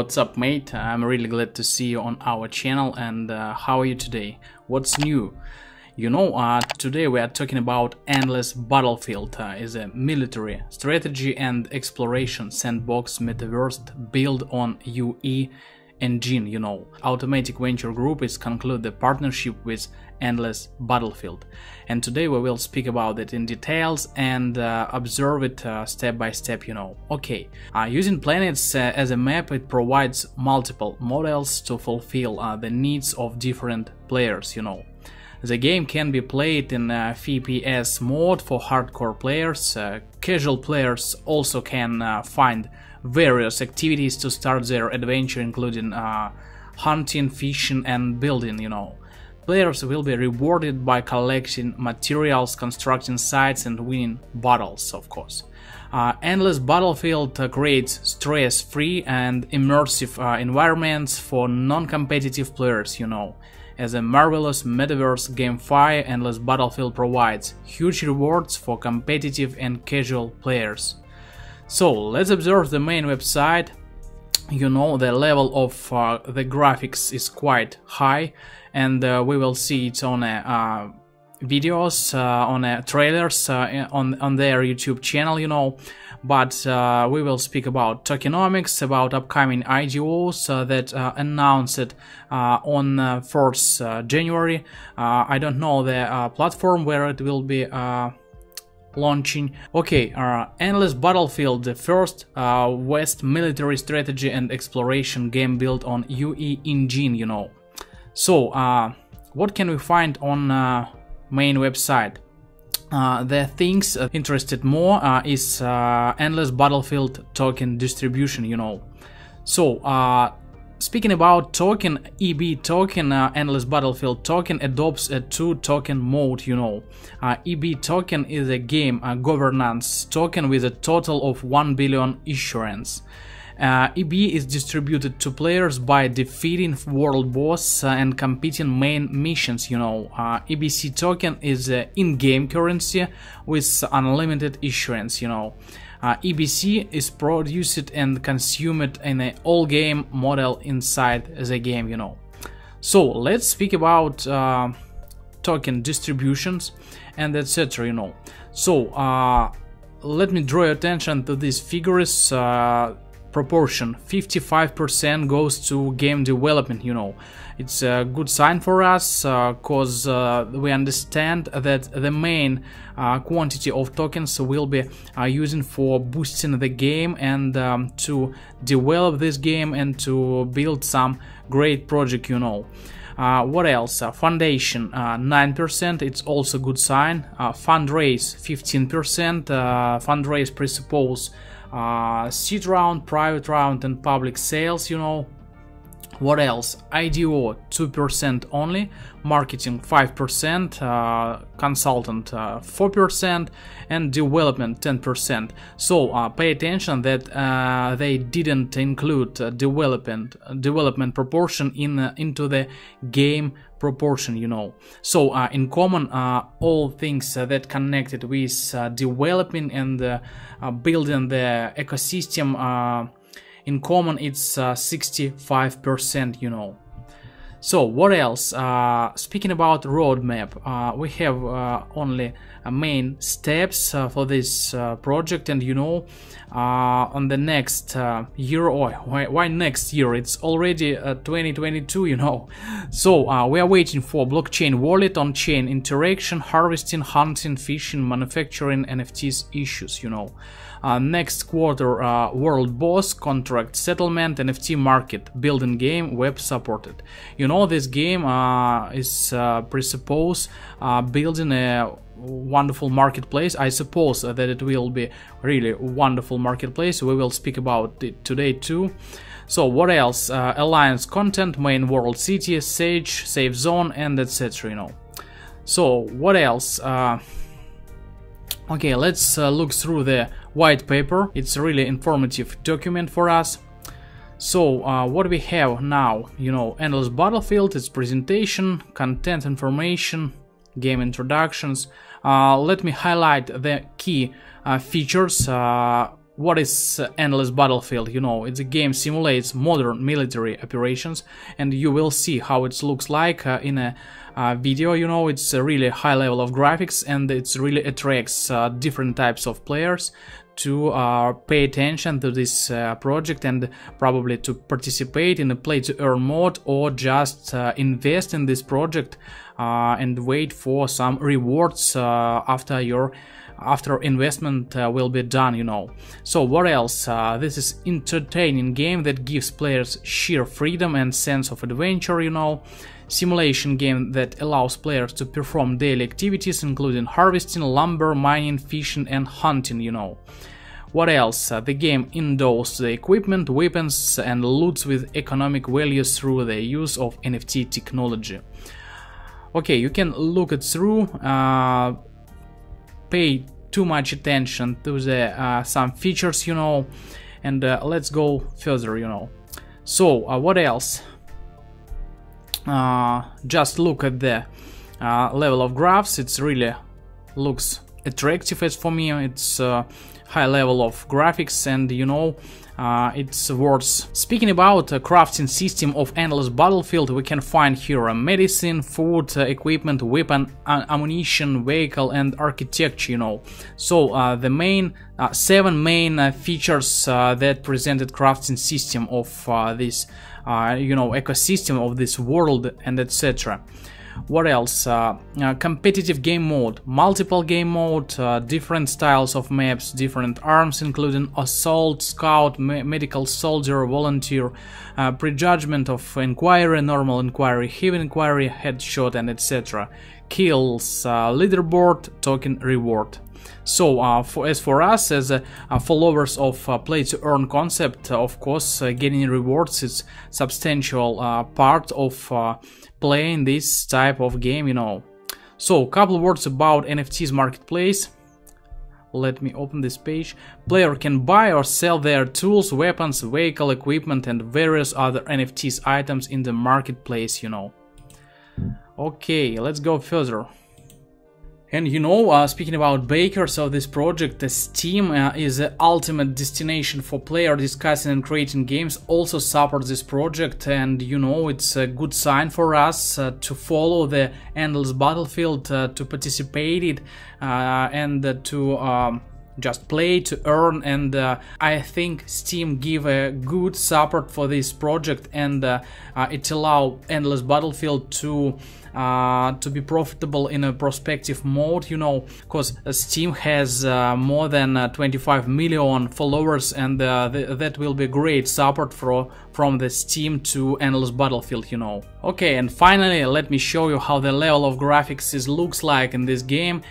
what's up mate? I'm really glad to see you on our channel and uh, how are you today? What's new? You know, uh, today we are talking about Endless Battlefield uh, is a military strategy and exploration sandbox metaverse built on UE engine, you know. Automatic Venture Group is conclude the partnership with Endless Battlefield. And today we will speak about it in details and uh, observe it uh, step by step, you know. Okay, uh, using planets uh, as a map, it provides multiple models to fulfill uh, the needs of different players, you know. The game can be played in FPS mode for hardcore players. Uh, casual players also can uh, find various activities to start their adventure, including uh, hunting, fishing, and building, you know. Players will be rewarded by collecting materials, constructing sites, and winning battles, of course. Uh, Endless Battlefield uh, creates stress-free and immersive uh, environments for non-competitive players, you know. As a marvelous metaverse GameFi, Endless Battlefield provides huge rewards for competitive and casual players. So let's observe the main website. You know the level of uh, the graphics is quite high and uh, we will see it on a, uh, videos, uh, on a trailers uh, on, on their YouTube channel, you know but uh, we will speak about tokenomics, about upcoming IDOs uh, that uh, announced uh, on 1st uh, January. Uh, I don't know the platform where it will be launching. Okay, Endless Battlefield, the first West military strategy and exploration game built on UE engine, you know. So, what can we find on main website? Uh, the things uh, interested more uh, is uh, endless battlefield token distribution you know. So uh, speaking about token eb token uh, endless battlefield token adopts a two token mode you know. Eb token is a game governance token with a total of 1 billion issuance uh, EB is distributed to players by defeating world boss uh, and competing main missions, you know. Uh, EBC token is in-game currency with unlimited issuance, you know. Uh, EBC is produced and consumed in an all-game model inside the game, you know. So let's speak about uh, token distributions and etc. You know. So uh, let me draw your attention to these figures proportion 55% goes to game development you know it's a good sign for us because uh, uh, we understand that the main uh, quantity of tokens will be uh, using for boosting the game and um, to develop this game and to build some great project you know uh, what else? Uh, foundation 9%, it's also good sign. fundraise 15%, fundraise presuppose uh, Uh, seed round, private round and public sales, you know. What else? IDO 2% only, marketing 5%, uh, consultant uh, 4% and development 10%. So uh, pay attention that uh, they didn't include development development proportion in into the game proportion you know so uh, in common uh, all things uh, that connected with developing and building the ecosystem in common it's uh, 65% you know so what else? Uh, speaking about roadmap, uh, we have uh, only uh, main steps uh, for this uh, project, and you know, on the next year, or why, why, next year? It's already 2022, you know. So we are waiting for blockchain wallet, on-chain interaction, harvesting, hunting, fishing, manufacturing, NFTs issues, you know. Next quarter, World Boss, Contract Settlement, NFT Market, Building Game, Web Supported. You know this game uh, is uh, presuppose uh, building a wonderful marketplace. I suppose that it will be really wonderful marketplace. We will speak about it today too. So what else? Uh, Alliance content, main world city, Sage, safe zone, and etc. You know. So what else? Uh, okay, let's uh, look through the white paper. It's a really informative document for us. So, uh, what we have now, you know, Endless Battlefield, its presentation, content information, game introductions. Uh, let me highlight the key uh, features uh, what is uh, Endless Battlefield? You know, it's a game simulates modern military operations, and you will see how it looks like uh, in a video. You know, it's a really high level of graphics, and it's really attracts different types of players to uh, pay attention to this uh, project and probably to participate in a play to earn mode or just invest in this project and wait for some rewards after your after investment uh, will be done, you know. So what else? Uh, this is entertaining game that gives players sheer freedom and sense of adventure, you know. Simulation game that allows players to perform daily activities including harvesting, lumber, mining, fishing and hunting, you know. What else? Uh, the game endows the equipment, weapons and loots with economic values through the use of NFT technology. Okay, you can look it through, uh, pay too much attention to the uh, some features, you know, and uh, let's go further, you know. So uh, what else? Uh, just look at the uh, level of graphs. It's really looks attractive as for me. It's uh, high level of graphics and you know uh, it's worth speaking about a crafting system of endless battlefield we can find here a medicine food uh, equipment weapon ammunition vehicle and architecture you know so uh, the main uh, seven main uh, features uh, that presented crafting system of this you know ecosystem of this world and etc what else? Uh, uh, competitive game mode, multiple game mode, uh, different styles of maps, different arms including assault, scout, me medical soldier, volunteer, uh, prejudgment of inquiry, normal inquiry, heavy inquiry, headshot and etc. Kills, uh, leaderboard, token reward. So, uh, for, as for us, as uh, followers of uh, play to earn concept, of course, uh, getting rewards is substantial uh, part of playing this type of game, you know. So, a couple words about NFTs marketplace. Let me open this page. Player can buy or sell their tools, weapons, vehicle equipment and various other NFTs items in the marketplace, you know. Okay, let's go further. And you know, uh, speaking about bakers of this project, Steam uh, is the ultimate destination for player discussing and creating games also support this project. And you know, it's a good sign for us uh, to follow the Endless Battlefield, uh, to participate it uh, and to um, just play to earn and uh, I think Steam give a good support for this project and uh, uh, it allow Endless Battlefield to uh, to be profitable in a prospective mode, you know, because Steam has uh, more than uh, 25 million followers and th that will be great support for, from the Steam to Endless Battlefield, you know. Okay, and finally, let me show you how the level of graphics is looks like in this game.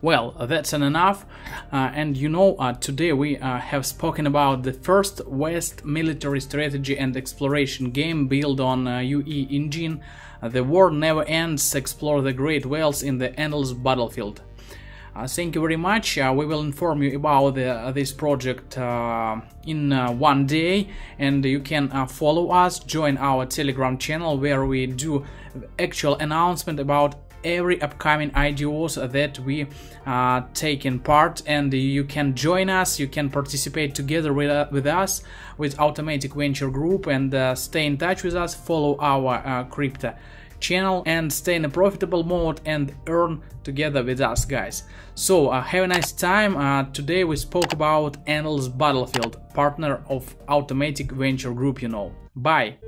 Well, that's enough. Uh, and you know, uh, today we uh, have spoken about the first West military strategy and exploration game built on UE uh, engine. Uh, the war never ends. Explore the great whales in the endless battlefield. Uh, thank you very much. we will inform you about the, this project in one day, and you can follow us, join our Telegram channel where we do actual announcement about every upcoming IDOs that we uh, taking part and you can join us, you can participate together with, uh, with us with Automatic Venture Group and uh, stay in touch with us, follow our uh, crypto channel and stay in a profitable mode and earn together with us guys. So uh, have a nice time. Uh, today we spoke about Endless Battlefield, partner of Automatic Venture Group, you know. Bye.